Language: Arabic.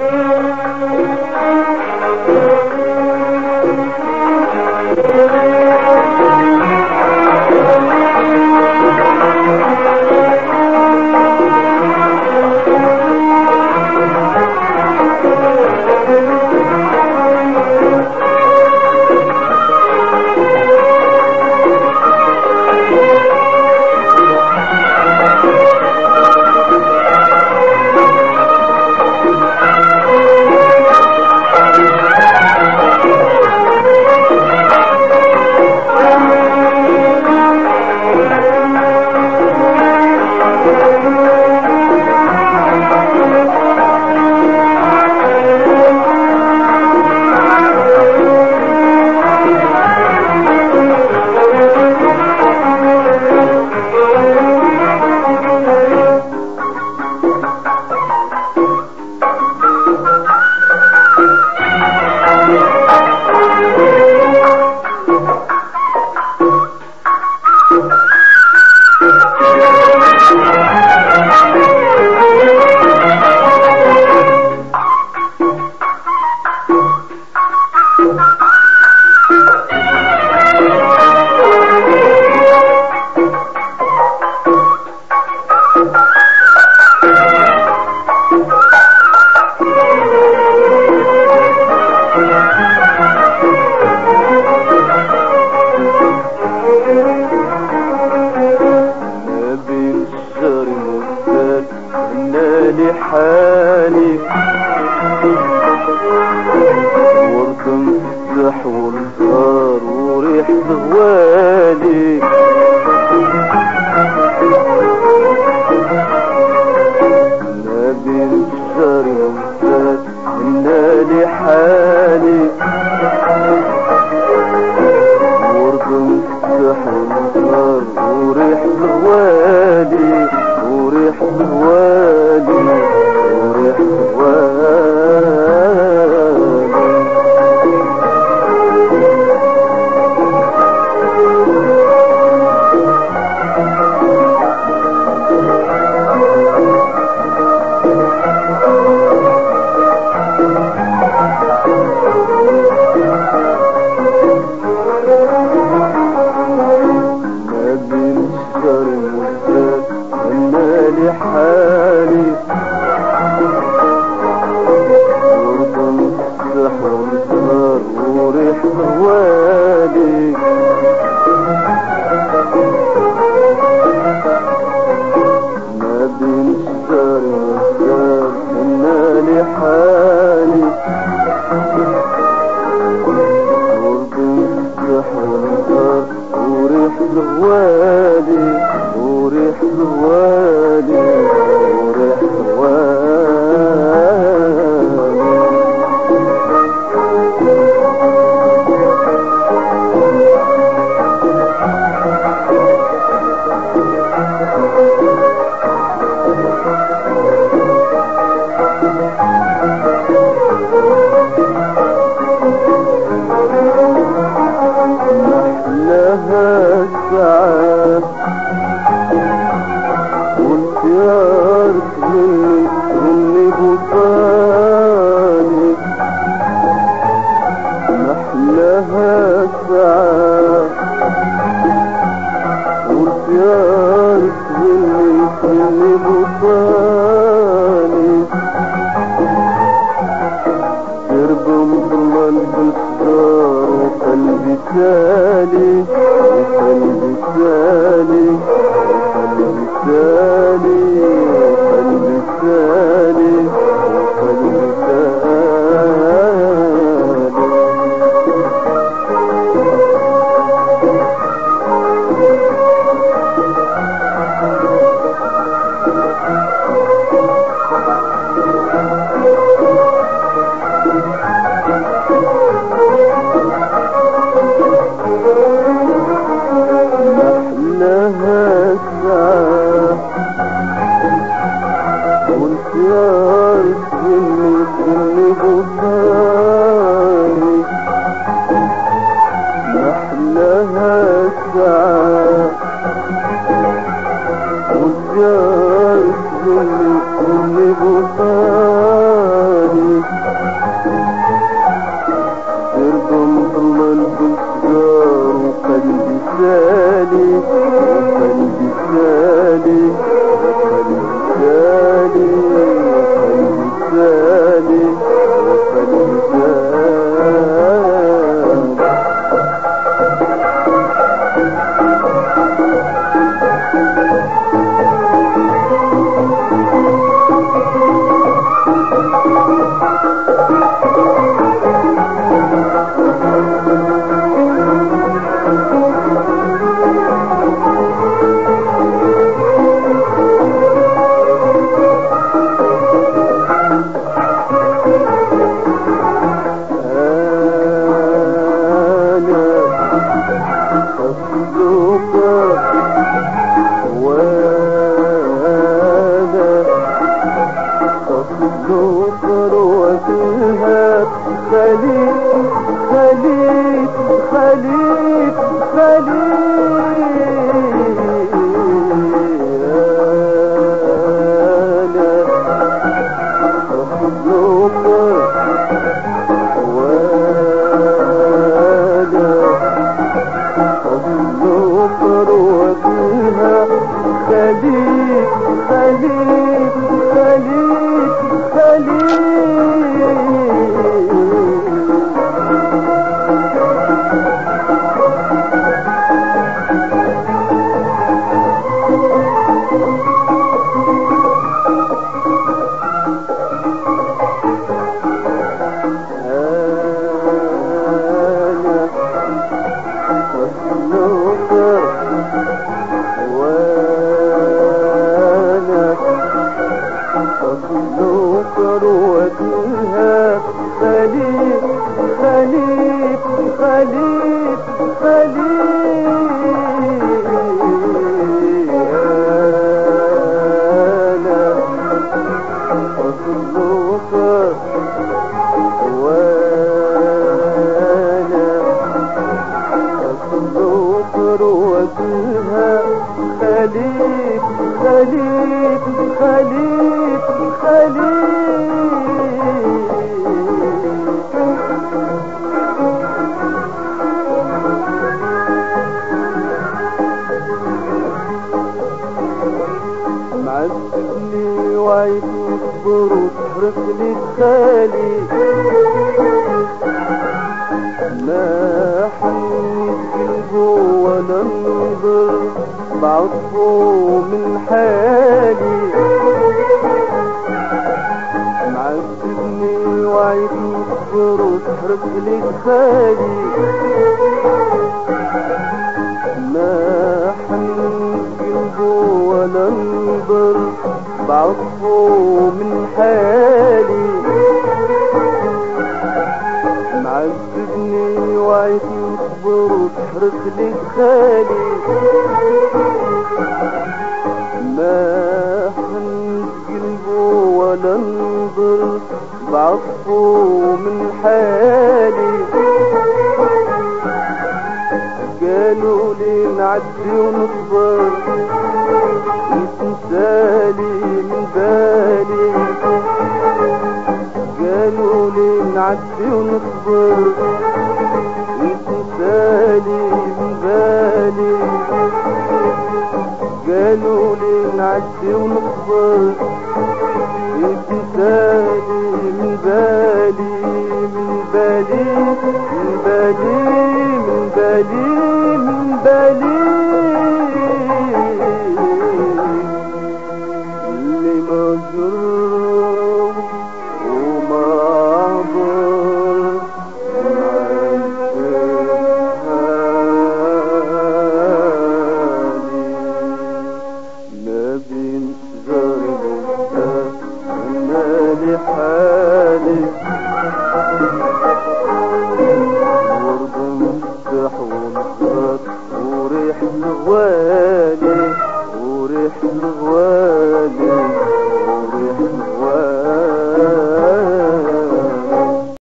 Oh! خليك خليك خليك خليك خليك معذبني وعيد واصبر وتحرق لي خالي ما بعطفه من حالي. معذبني وعيد واصبر وتحرق لي خالي. ما حنيت قلبه ولا انظر بعطفه من حالي. معذبني وعيت نصبر وتحرق لي خالي. حالي. قالوا لي نعدي ونصبر يتنسالي من بالي. قالوا لي نعدي ونصبر يتنسالي من بالي. قالوا لي نعدي ونصبر with her.